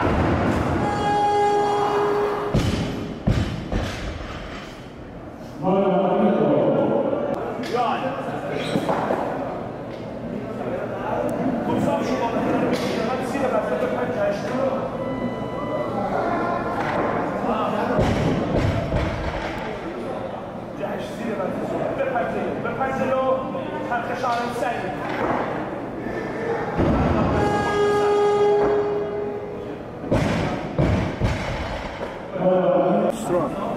Ah!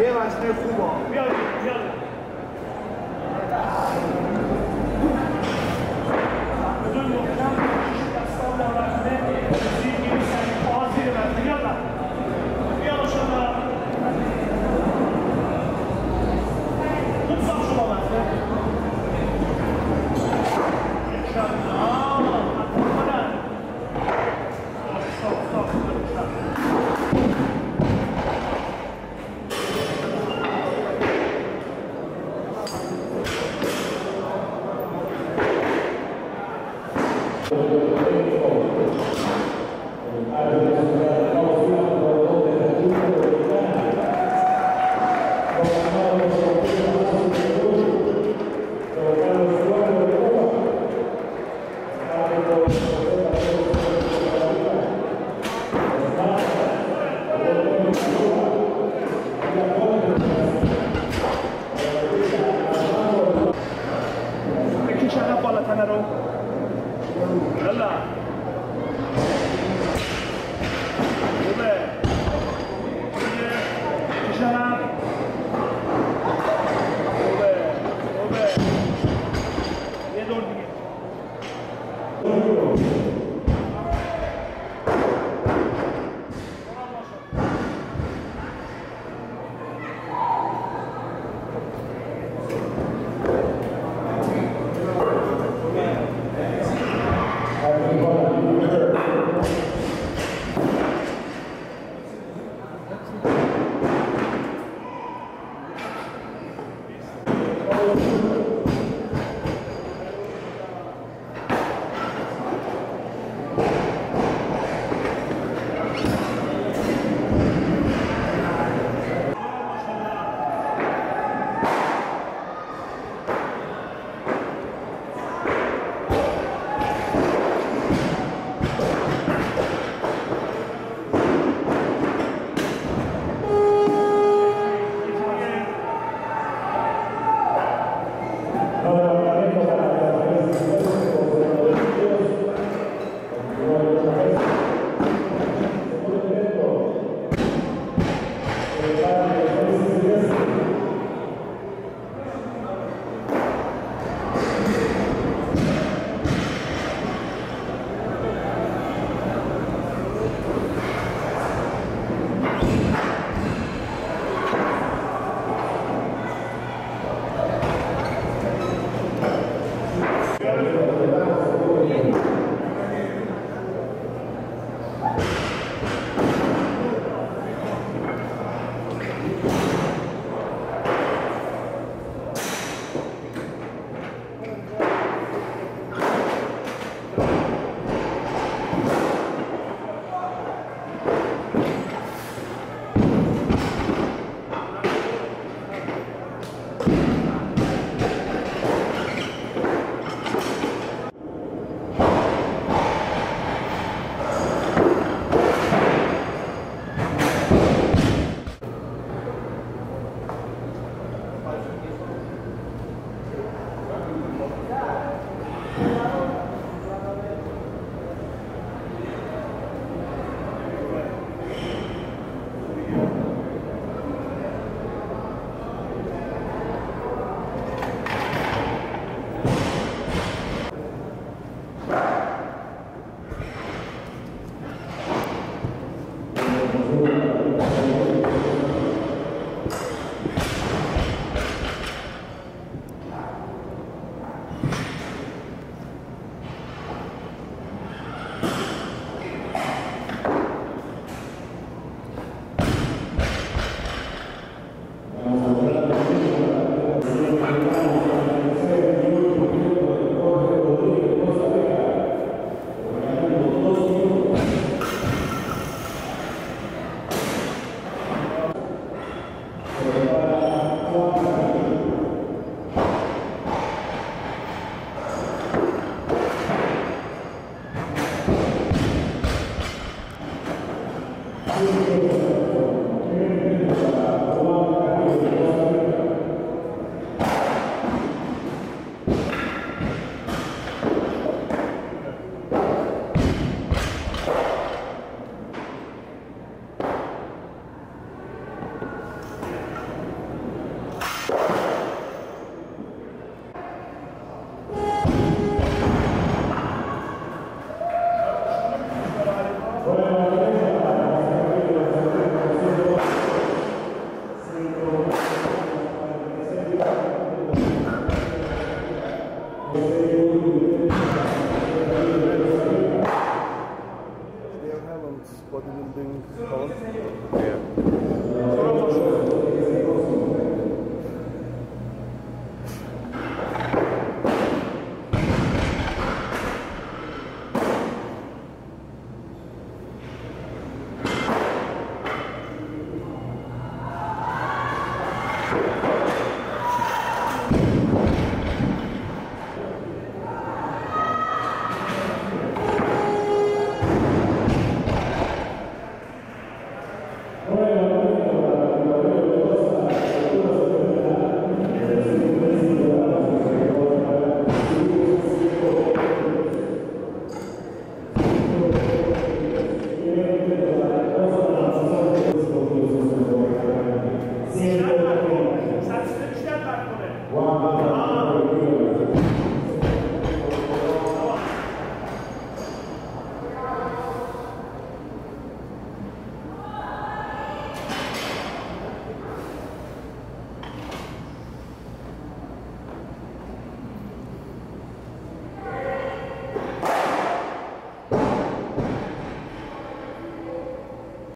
Gdje vas ne fumo? 真的